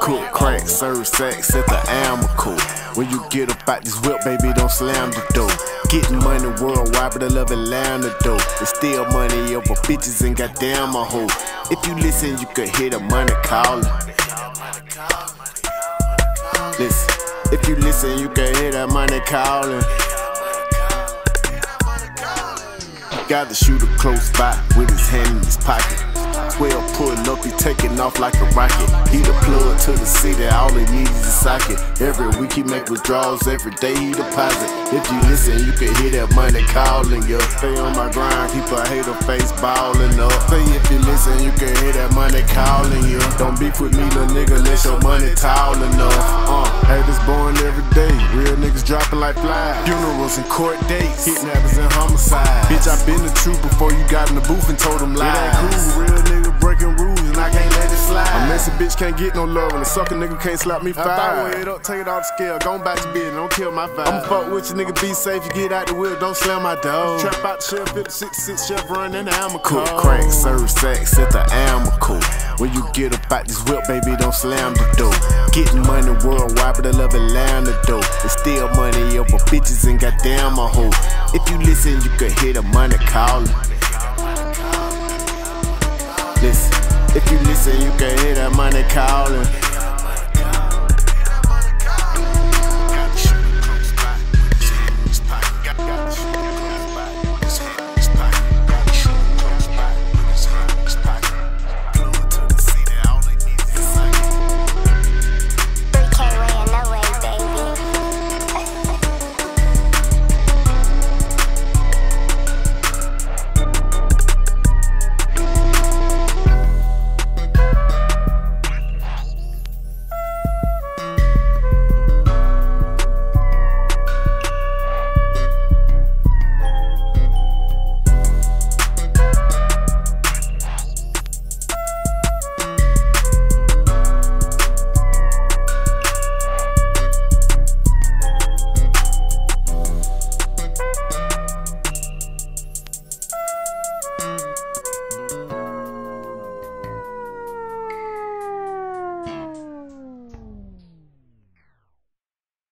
Cook crack, serve sex at the Amoco. When you get up out this whip, baby, don't slam the door. Getting money worldwide, but I love Atlanta though. It's still money over bitches and goddamn a hoe. If you listen, you could hear the money calling. Listen, you can hear that money calling. Got the shooter close by with his hand in his pocket. 12 pulling up, he taking off like a rocket. He the plug to the city, all he needs is a socket. Every week he make withdrawals, every day he deposit. If you listen, you can hear that money calling you. Stay on my grind, keep a hater face balling up. Say if you listen, you can hear that money calling you. Don't beef with me, little nigga, let your money tall enough. Haters born every day, real niggas dropping like flies. Funerals and court dates, kidnappings and homicides. Bitch, I been the truth before you got in the booth and told them lies. It ain't cool, real nigga breaking rules and I can't let it slide. A messy bitch can't get no love and a sucker nigga can't slap me five. I weigh it up, take it off the scale, gon' back to bed, don't kill my vibe. I'ma fuck with you, nigga, be safe, you get out the wheel, don't slam my door. Trap out the shell, 56 Chevron and the Amoco. Cook crack, serve sex at the. When you get up out this whip, baby, don't slam the door. Getting money worldwide, but I love Atlanta though. It's still money over bitches and goddamn a hoe. If you listen, you can hear the money calling. Listen, if you listen, you can hear that money calling.